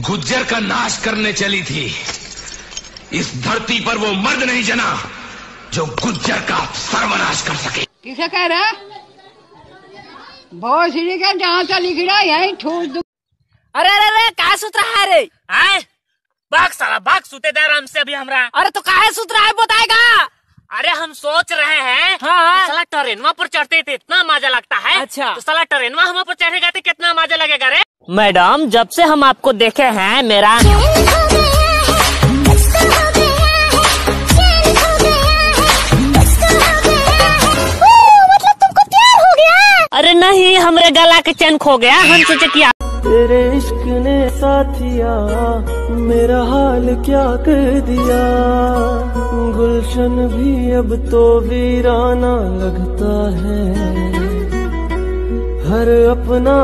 गुज्जर का नाश करने चली थी। इस धरती पर वो मर्द नहीं जना जो गुज्जर का सर्वनाश कर सके। किसे कह रहा बहुत सीढ़ी का जहाँ से लिख रहा यही ठूस दू। अरे अरे अरे काय सुत रहा है रे? आए। भाग साला भाग सुते दे आराम से अभी हमरा। अरे तो काहे सुत रहा है बताएगा। अरे हम सोच रहे हैं हाँ। कि साला ट्रेनवा पर चढ़ते थे इतना मज़ा लगता है। अच्छा। तो साला ट्रेनवा हम पर चढ़ेगा तो कितना मज़ा लगेगा रे। मैडम जब से हम आपको देखे हैं मेरा अरे नहीं हमरे गला के चैन खो गया हम सोचे कि आप तेरे इश्क ने साथिया, मेरा हाल क्या कर दिया? गुलशन भी अब तो वीराना लगता है। हर अपना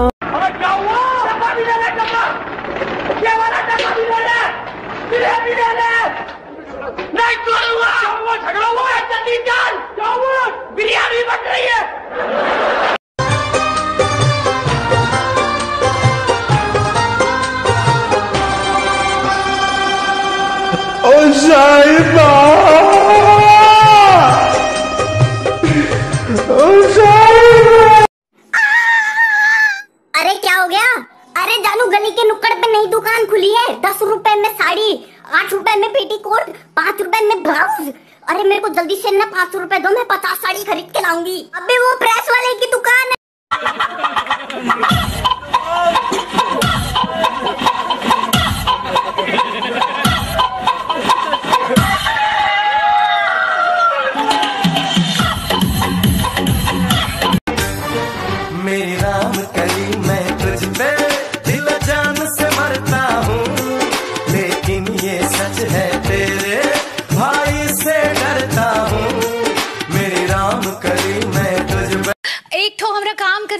अरे क्या हो गया? अरे जानू, गली के नुक्कड़ पे नई दुकान खुली है। दस रुपए में साड़ी, आठ रुपए में पेटीकोट पाँच रुपए में ब्लाउज अरे मेरे को जल्दी से ना पाँच रुपए दो, मैं पचास साड़ी खरीद के लाऊँगी। अबे वो प्रेस वाले की दुकान है।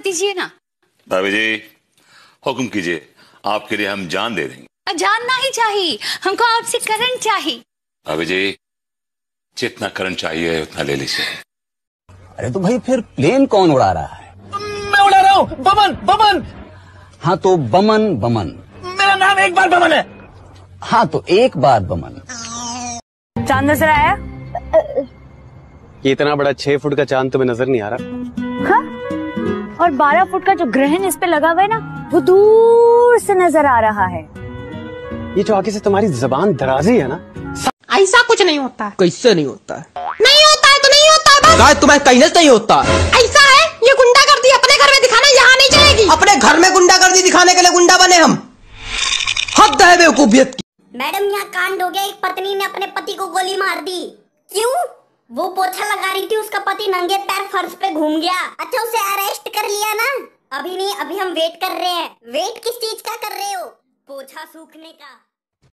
दीजिए ना। भाभी जी हुक्म कीजिए आपके लिए हम जान दे देंगे। जानना ही चाहिए हमको आपसे करंट चाहिए। भाभी जी जितना करंट चाहिए उतना ले लीजिए। अरे तो भाई फिर प्लेन कौन उड़ा रहा है? मैं उड़ा रहा हूँ बमन बमन। हाँ तो बमन बमन। मेरा नाम एक बार बमन है। हाँ तो एक बार बमन। चाँद नज़र आया? ये इतना बड़ा छह फुट का चाँद तुम्हें नज़र नहीं आ रहा? और बारह फुट का जो ग्रहण इस पे लगा हुआ है ना वो दूर से नज़र आ रहा है। ये जो आगे से तुम्हारी जबान दराजी है ना ऐसा कुछ नहीं होता। कैसे नहीं होता? नहीं होता है तो नहीं होता है बस। तुम्हें कहीं नहीं होता? ऐसा है ये गुंडा कर दी अपने घर में दिखाना यहाँ नहीं चलेगी। अपने घर में गुंडा गुंडागर्दी दिखाने के लिए गुंडा बने हम। हद है बेवकूफियत की। मैडम यहाँ कांड हो गया। एक पत्नी ने अपने पति को गोली मार दी। क्यों? वो पोछा लगा रही थी, उसका पति नंगे पैर फर्श पे घूम गया। अच्छा उसे अरेस्ट कर लिया ना। अभी नहीं, अभी हम वेट कर रहे हैं। वेट किस चीज़ का कर रहे हो? पोछा सूखने का।